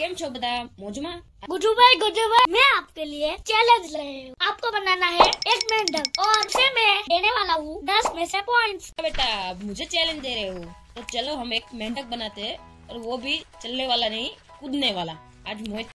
કેમ છો બધા મોજમાં गुड्डू भाई गुड्डू भाई मैं आपके लिए चैलेंज ले रही हूँ आपको बनाना है एक मेंढक और उसे मैं देने वाला हूँ दस में से पॉइंट्स बेटा मुझे चैलेंज दे रहे हो तो चलो हम एक मेंढक बनाते हैं और वो भी चलने वाला नहीं कूदने वाला आज मोहित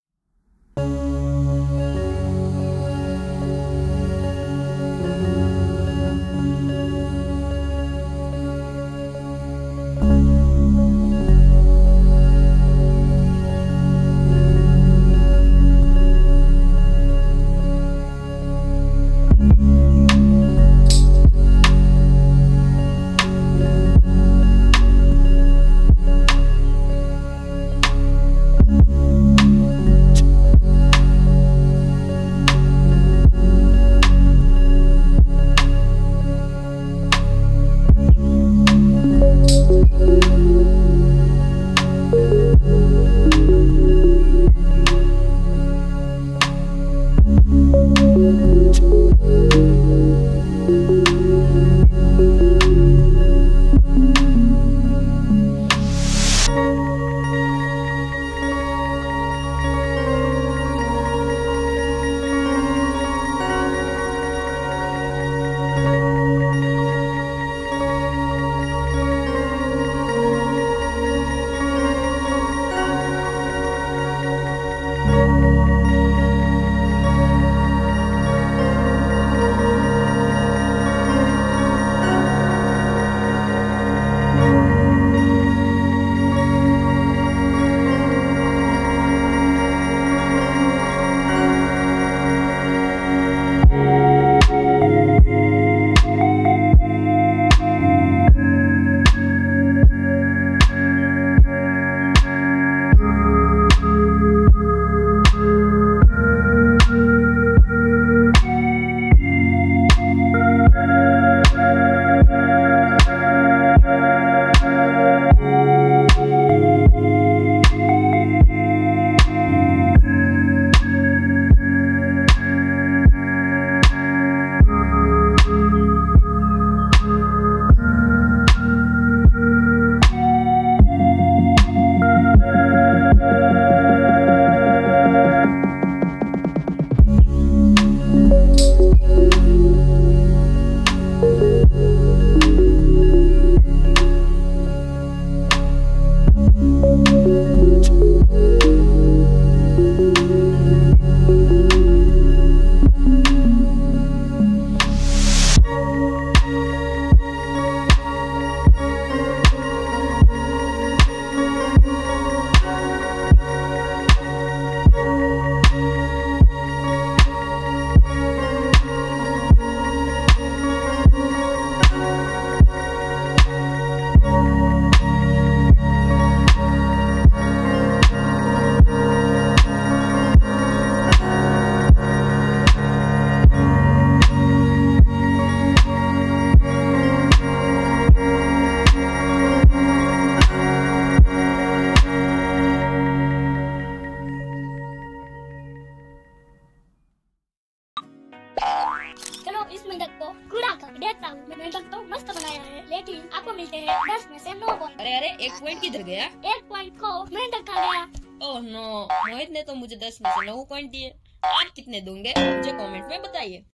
मेंढक को कूड़ा कर देता हूँ। तक तो मस्त बनाया है। लेकिन आपको मिलते हैं दस में से नौ पॉइंट अरे अरे एक पॉइंट किधर गया? एक पॉइंट को मेंढक खा गया। ओह नो मोहित ने तो मुझे दस में से नौ पॉइंट दिए। आप कितने दूँगे? मुझे कमेंट में बताइए।